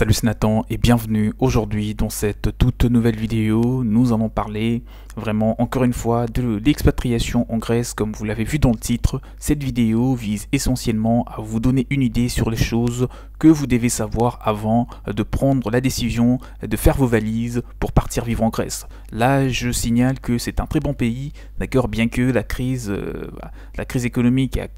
Salut c'est Nathan et bienvenue aujourd'hui dans cette toute nouvelle vidéo. Nous allons parler vraiment encore une fois de l'expatriation en Grèce comme vous l'avez vu dans le titre. Cette vidéo vise essentiellement à vous donner une idée sur les choses que vous devez savoir avant de prendre la décision de faire vos valises pour partir vivre en Grèce. Là je signale que c'est un très bon pays, d'accord, bien que la crise, euh, la crise économique a,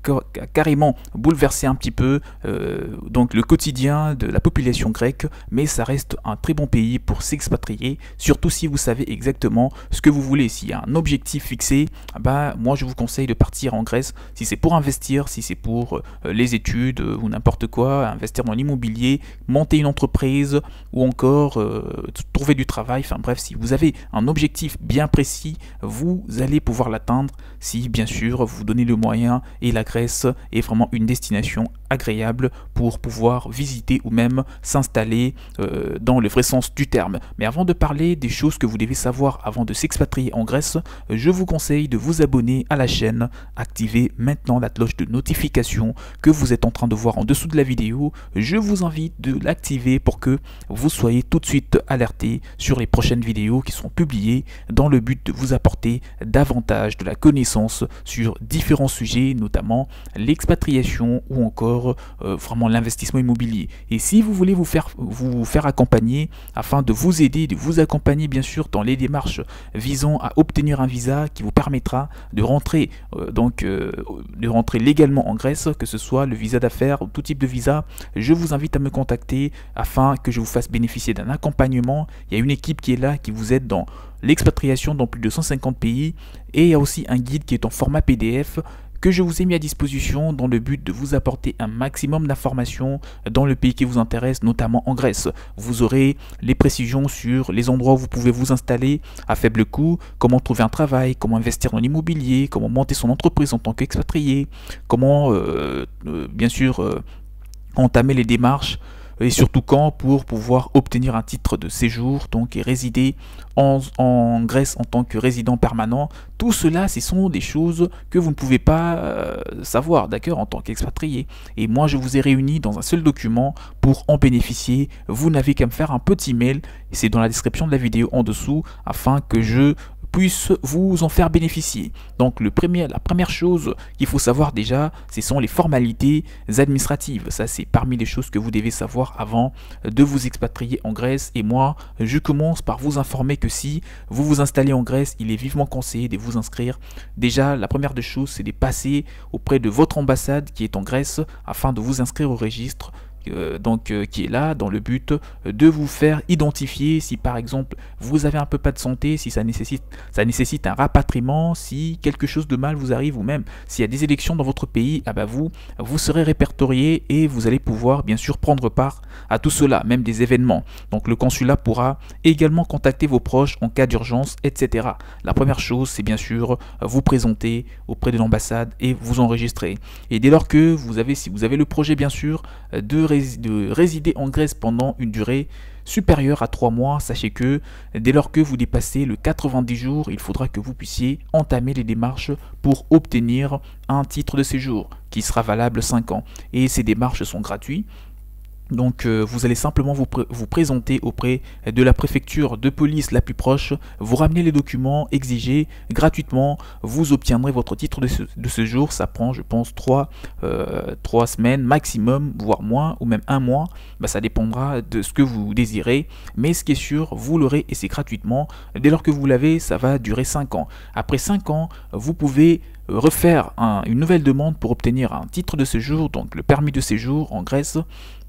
carrément bouleversé un petit peu euh, donc le quotidien de la population grecque, mais ça reste un très bon pays pour s'expatrier, surtout si vous savez exactement ce que vous voulez. S'il y a un objectif fixé, bah moi je vous conseille de partir en Grèce. Si c'est pour investir, si c'est pour euh, les études ou n'importe quoi, investir dans l'immobilier, monter une entreprise ou encore euh, trouver du travail. Enfin bref, si vous avez un objectif bien précis, vous allez pouvoir l'atteindre si bien sûr vous donnez le moyen et la Grèce est vraiment une destination agréable pour pouvoir visiter ou même s'installer dans le vrai sens du terme. Mais avant de parler des choses que vous devez savoir avant de s'expatrier, en Grèce, je vous conseille de vous abonner à la chaîne, activez maintenant la cloche de notification que vous êtes en train de voir en dessous de la vidéo. Je vous invite de l'activer pour que vous soyez tout de suite alerté sur les prochaines vidéos qui sont publiées dans le but de vous apporter davantage de la connaissance sur différents sujets, notamment l'expatriation ou encore euh, vraiment l'investissement immobilier. Et si vous voulez vous faire, vous faire accompagner afin de vous aider, de vous accompagner bien sûr dans les démarches visant à obtenir un visa qui vous permettra de rentrer, euh, donc, euh, de rentrer légalement en Grèce, que ce soit le visa d'affaires ou tout type de visa, je vous invite à me contacter afin que je vous fasse bénéficier d'un accompagnement. Il y a une équipe qui est là, qui vous aide dans l'expatriation dans plus de 150 pays et il y a aussi un guide qui est en format PDF que je vous ai mis à disposition dans le but de vous apporter un maximum d'informations dans le pays qui vous intéresse, notamment en Grèce. Vous aurez les précisions sur les endroits où vous pouvez vous installer à faible coût, comment trouver un travail, comment investir dans l'immobilier, comment monter son entreprise en tant qu'expatrié, comment euh, euh, bien sûr euh, entamer les démarches et surtout quand pour pouvoir obtenir un titre de séjour donc et résider en, Grèce en tant que résident permanent. Tout cela, ce sont des choses que vous ne pouvez pas euh, savoir, d'accord, en tant qu'expatrié. Et moi, je vous ai réuni dans un seul document pour en bénéficier. Vous n'avez qu'à me faire un petit mail, c'est dans la description de la vidéo en dessous, afin que je puisse vous en faire bénéficier. Donc le premier, la première chose qu'il faut savoir déjà, ce sont les formalités administratives. Ça, c'est parmi les choses que vous devez savoir avant de vous expatrier en Grèce. Et moi, je commence par vous informer que si vous vous installez en Grèce, il est vivement conseillé de vous inscrire. Déjà, la première des choses, c'est de passer auprès de votre ambassade qui est en Grèce afin de vous inscrire au registre euh, donc euh, qui est là dans le but de vous faire identifier si par exemple vous avez un peu pas de santé, si ça nécessite, ça nécessite un rapatriement, si quelque chose de mal vous arrive ou même s'il y a des élections dans votre pays, ah bah vous, vous serez répertorié et vous allez pouvoir bien sûr prendre part à tout cela, même des événements. Donc le consulat pourra également contacter vos proches en cas d'urgence, etc. La première chose c'est bien sûr vous présenter auprès de l'ambassade et vous enregistrer. Et dès lors que vous avez, si vous avez le projet bien sûr de de résider en Grèce pendant une durée supérieure à 3 mois, sachez que dès lors que vous dépassez le 90 jours, il faudra que vous puissiez entamer les démarches pour obtenir un titre de séjour qui sera valable 5 ans. Et ces démarches sont gratuites. Donc euh, vous allez simplement vous, présenter auprès de la préfecture de police la plus proche, vous ramenez les documents exigés gratuitement, vous obtiendrez votre titre de, ce, séjour, ça prend je pense 3, euh, semaines maximum, voire moins, ou même un mois, bah, ça dépendra de ce que vous désirez, mais ce qui est sûr, vous l'aurez et c'est gratuitement, dès lors que vous l'avez, ça va durer 5 ans. Après 5 ans, vous pouvez refaire une nouvelle demande pour obtenir un titre de séjour, donc le permis de séjour en Grèce,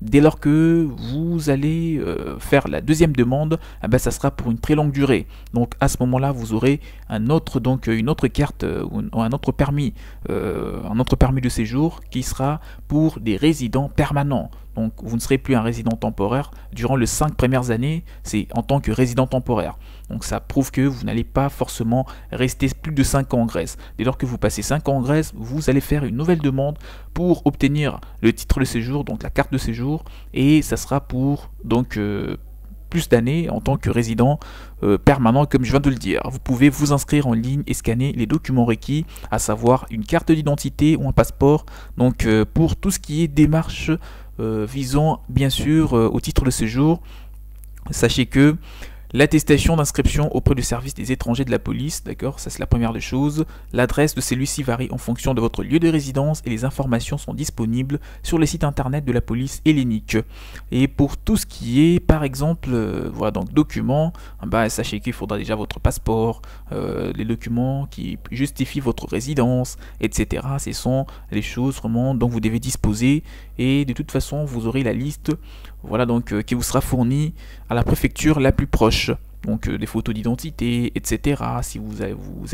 dès lors que vous allez euh, faire la deuxième demande, eh ben, ça sera pour une très longue durée. Donc à ce moment-là, vous aurez un autre, donc une autre carte ou un autre permis, euh, un autre permis de séjour qui sera pour des résidents permanents. Donc vous ne serez plus un résident temporaire durant les 5 premières années, c'est en tant que résident temporaire. Donc ça prouve que vous n'allez pas forcément rester plus de 5 ans en Grèce. Dès lors que vous passez 5 ans en Grèce, vous allez faire une nouvelle demande pour obtenir le titre de séjour, donc la carte de séjour, et ça sera pour donc euh, plus d'années en tant que résident euh, permanent comme je viens de le dire. Vous pouvez vous inscrire en ligne et scanner les documents requis, à savoir une carte d'identité ou un passeport. Donc euh, pour tout ce qui est démarche visant bien sûr au titre de séjour. Sachez que L'attestation d'inscription auprès du service des étrangers de la police, d'accord, ça c'est la première des choses. L'adresse de celui-ci varie en fonction de votre lieu de résidence et les informations sont disponibles sur le site internet de la police hellénique. Et pour tout ce qui est, par exemple, euh, voilà donc documents, bah, sachez qu'il faudra déjà votre passeport, euh, les documents qui justifient votre résidence, etc. Ce sont les choses vraiment dont vous devez disposer et de toute façon vous aurez la liste voilà donc euh, qui vous sera fourni à la préfecture la plus proche donc euh, des photos d'identité, etc. Si vous,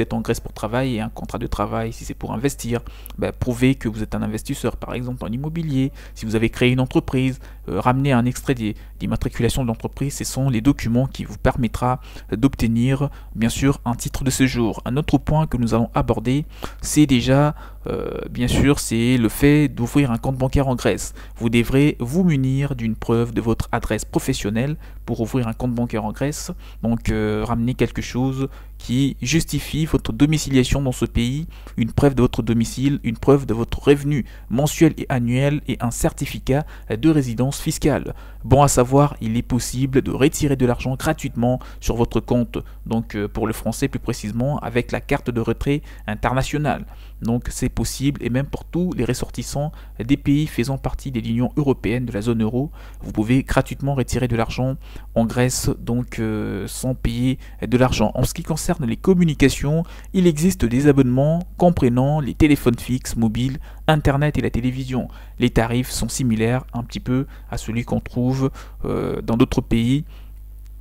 êtes en Grèce pour travailler, un contrat de travail, si c'est pour investir, bah, prouvez que vous êtes un investisseur, par exemple en immobilier. Si vous avez créé une entreprise, euh, ramenez un extrait d'immatriculation de l'entreprise. Ce sont les documents qui vous permettra d'obtenir, bien sûr, un titre de séjour. Un autre point que nous allons aborder, c'est déjà, euh, bien sûr, c'est le fait d'ouvrir un compte bancaire en Grèce. Vous devrez vous munir d'une preuve de votre adresse professionnelle pour ouvrir un compte bancaire en Grèce. Donc euh, ramener quelque chose qui justifie votre domiciliation dans ce pays, une preuve de votre domicile, une preuve de votre revenu mensuel et annuel et un certificat de résidence fiscale. Bon à savoir, il est possible de retirer de l'argent gratuitement sur votre compte, donc euh, pour le français plus précisément avec la carte de retrait internationale. Donc c'est possible et même pour tous les ressortissants des pays faisant partie de l'Union européenne, de la zone euro, vous pouvez gratuitement retirer de l'argent en Grèce donc euh, sans payer de l'argent. En ce qui concerne les communications, il existe des abonnements comprenant les téléphones fixes, mobiles, Internet et la télévision. Les tarifs sont similaires un petit peu à celui qu'on trouve euh, dans d'autres pays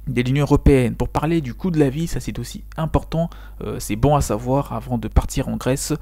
de l'Union européenne. Pour parler du coût de la vie, ça c'est aussi important, euh, c'est bon à savoir avant de partir en Grèce.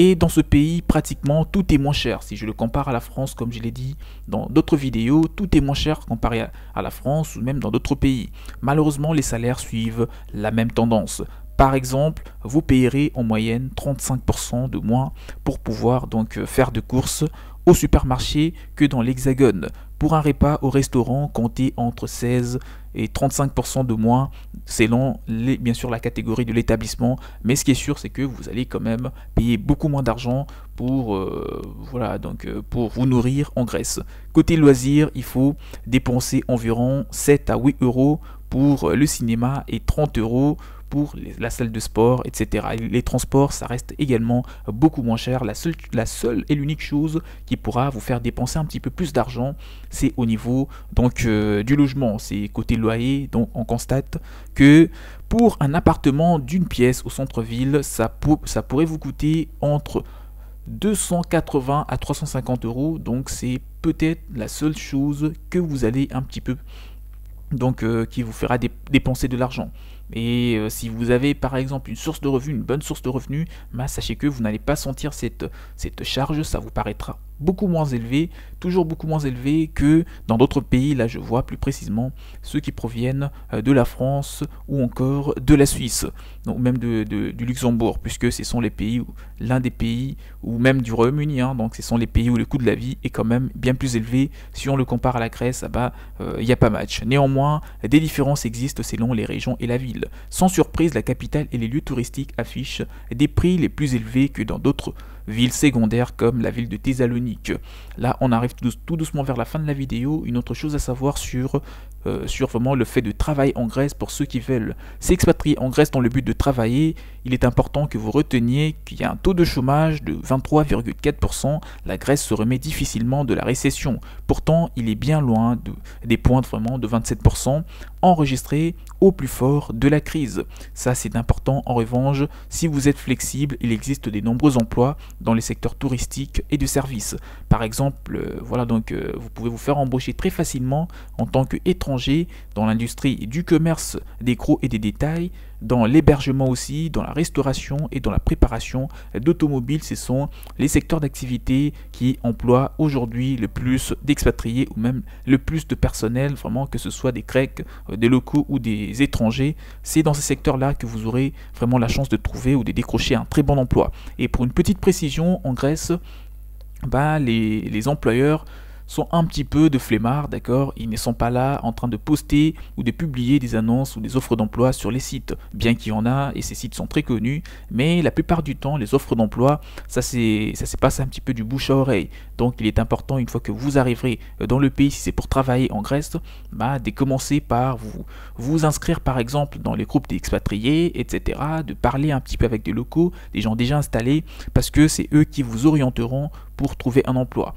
Et dans ce pays, pratiquement tout est moins cher. Si je le compare à la France, comme je l'ai dit dans d'autres vidéos, tout est moins cher comparé à la France ou même dans d'autres pays. Malheureusement, les salaires suivent la même tendance. Par exemple, vous payerez en moyenne 35% de moins pour pouvoir donc faire de courses au supermarché que dans l'Hexagone. Pour un repas au restaurant, comptez entre 16 et 35% de moins selon bien sûr la catégorie de l'établissement. Mais ce qui est sûr, c'est que vous allez quand même payer beaucoup moins d'argent pour, euh, voilà, donc, euh, pour vous nourrir en Grèce. Côté loisirs, il faut dépenser environ 7 à 8 euros pour le cinéma et 30 euros pour la salle de sport, etc. Les transports, ça reste également beaucoup moins cher. La seule, la seule et l'unique chose qui pourra vous faire dépenser un petit peu plus d'argent, c'est au niveau donc euh, du logement. C'est côté loyer, donc on constate que pour un appartement d'une pièce au centre-ville, ça, ça pourrait vous coûter entre 280 à 350 euros. Donc c'est peut-être la seule chose que vous allez un petit peu donc euh, qui vous fera dépenser de l'argent. Et euh, si vous avez par exemple une source de revenus, une bonne source de revenus, bah, sachez que vous n'allez pas sentir cette, cette charge, ça vous paraîtra beaucoup moins élevé, toujours beaucoup moins élevé que dans d'autres pays, là je vois plus précisément ceux qui proviennent euh, de la France ou encore de la Suisse, donc même du Luxembourg, puisque ce sont les pays, l'un des pays, ou même du Royaume-Uni, hein, donc ce sont les pays où le coût de la vie est quand même bien plus élevé, si on le compare à la Grèce, ah bah il euh, n'y a pas match. Néanmoins, des différences existent selon les régions et la ville. Sans surprise, la capitale et les lieux touristiques affichent des prix les plus élevés que dans d'autres villes secondaires comme la ville de Thessalonique. Là, on arrive tout doucement vers la fin de la vidéo. Une autre chose à savoir sur, euh, sur vraiment le fait de travailler en Grèce pour ceux qui veulent s'expatrier en Grèce dans le but de travailler, il est important que vous reteniez qu'il y a un taux de chômage de 23,4%. La Grèce se remet difficilement de la récession. Pourtant, il est bien loin de, des points vraiment de 27% enregistrés au plus fort de la crise. Ça, c'est important. En revanche, si vous êtes flexible, il existe de nombreux emplois dans les secteurs touristiques et de services. Par exemple, euh, voilà donc euh, vous pouvez vous faire embaucher très facilement en tant qu'étranger dans l'industrie du commerce des gros et des détails, dans l'hébergement aussi, dans la restauration et dans la préparation d'automobiles. Ce sont les secteurs d'activité qui emploient aujourd'hui le plus d'expatriés ou même le plus de personnel, vraiment que ce soit des Grecs, euh, des locaux ou des étrangers. C'est dans ces secteurs-là que vous aurez vraiment la chance de trouver ou de décrocher un très bon emploi. Et pour une petite précision, en Grèce, bah, les, les employeurs sont un petit peu de flemmards, d'accord? Ils ne sont pas là en train de poster ou de publier des annonces ou des offres d'emploi sur les sites, bien qu'il y en a et ces sites sont très connus, mais la plupart du temps, les offres d'emploi, ça c'est ça se passe un petit peu du bouche à oreille. Donc il est important une fois que vous arriverez dans le pays, si c'est pour travailler en Grèce, bah, de commencer par vous inscrire par exemple dans les groupes d'expatriés, etc., de parler un petit peu avec des locaux, des gens déjà installés, parce que c'est eux qui vous orienteront pour trouver un emploi.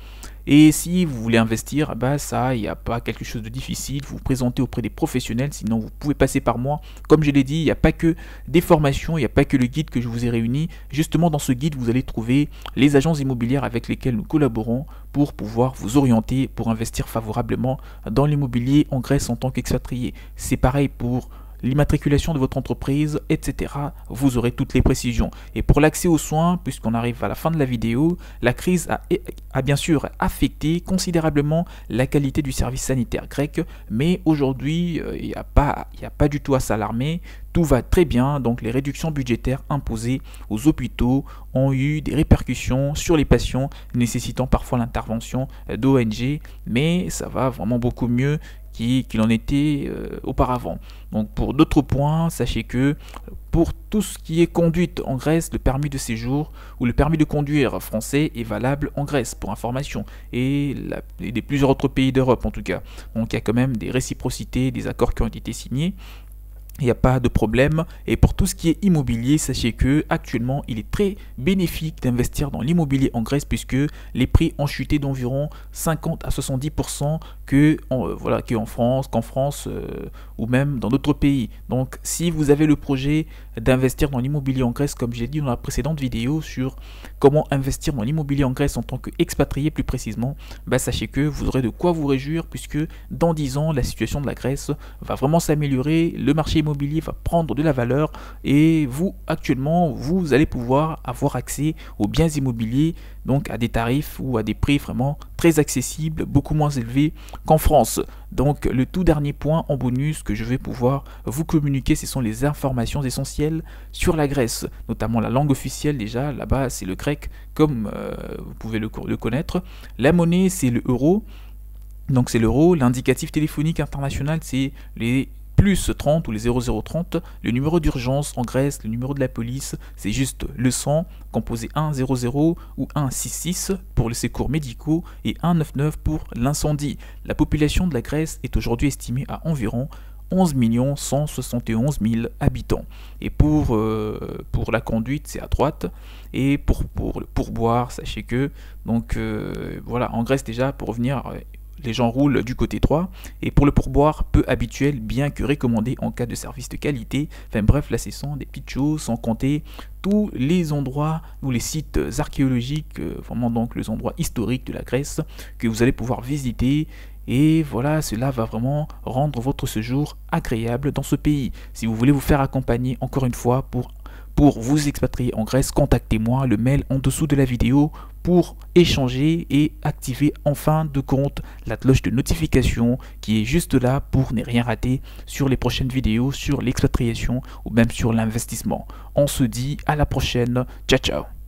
Et si vous voulez investir, bah ça, il n'y a pas quelque chose de difficile. Vous vous présentez auprès des professionnels, sinon vous pouvez passer par moi. Comme je l'ai dit, il n'y a pas que des formations, il n'y a pas que le guide que je vous ai réuni. Justement, dans ce guide, vous allez trouver les agences immobilières avec lesquelles nous collaborons pour pouvoir vous orienter pour investir favorablement dans l'immobilier en Grèce en tant qu'expatrié. C'est pareil pour l'immatriculation de votre entreprise, etc. Vous aurez toutes les précisions. Et pour l'accès aux soins, puisqu'on arrive à la fin de la vidéo, la crise a, bien sûr affecté considérablement la qualité du service sanitaire grec, mais aujourd'hui, euh, il n'y a, a pas du tout à s'alarmer. Tout va très bien, donc les réductions budgétaires imposées aux hôpitaux ont eu des répercussions sur les patients, nécessitant parfois l'intervention d'ONG, mais ça va vraiment beaucoup mieux qu'il en était euh, auparavant. Donc pour d'autres points, sachez que pour tout ce qui est conduite en Grèce, le permis de séjour ou le permis de conduire français est valable en Grèce, pour information, et, des plusieurs autres pays d'Europe en tout cas. Donc il y a quand même des réciprocités, des accords qui ont été signés il n'y a pas de problème. Et pour tout ce qui est immobilier, sachez que actuellement, il est très bénéfique d'investir dans l'immobilier en Grèce puisque les prix ont chuté d'environ 50 à 70% en, euh, voilà qu'en France, qu'en France euh, ou même dans d'autres pays. Donc, si vous avez le projet d'investir dans l'immobilier en Grèce, comme j'ai dit dans la précédente vidéo sur comment investir dans l'immobilier en Grèce en tant qu'expatrié plus précisément, bah, sachez que vous aurez de quoi vous réjouir puisque dans 10 ans, la situation de la Grèce va vraiment s'améliorer, le marché immobilier va prendre de la valeur et vous actuellement vous allez pouvoir avoir accès aux biens immobiliers donc à des tarifs ou à des prix vraiment très accessibles, beaucoup moins élevés qu'en France. Donc le tout dernier point en bonus que je vais pouvoir vous communiquer, ce sont les informations essentielles sur la Grèce, notamment la langue officielle déjà, là-bas c'est le grec comme euh, vous pouvez le, le connaître. La monnaie c'est le euro. Donc c'est l'euro, l'indicatif téléphonique international c'est les plus 30 ou les 0030. Le numéro d'urgence en Grèce, le numéro de la police, c'est juste le 100, composé 100 ou 166 pour les secours médicaux et 199 pour l'incendie. La population de la Grèce est aujourd'hui estimée à environ 11 171 000 habitants. Et pour, euh, pour la conduite, c'est à droite. Et pour, pour, pour boire, sachez que, donc euh, voilà, en Grèce déjà, pour revenir, les gens roulent du côté 3, et pour le pourboire, peu habituel, bien que recommandé en cas de service de qualité. Enfin bref, là c'est sans des petites sans compter tous les endroits ou les sites archéologiques, euh, vraiment donc les endroits historiques de la Grèce, que vous allez pouvoir visiter. Et voilà, cela va vraiment rendre votre séjour agréable dans ce pays. Si vous voulez vous faire accompagner encore une fois pour pour vous expatrier en Grèce, contactez-moi, le mail en dessous de la vidéo pour échanger et activer en fin de compte la cloche de notification qui est juste là pour ne rien rater sur les prochaines vidéos sur l'expatriation ou même sur l'investissement. On se dit à la prochaine, ciao ciao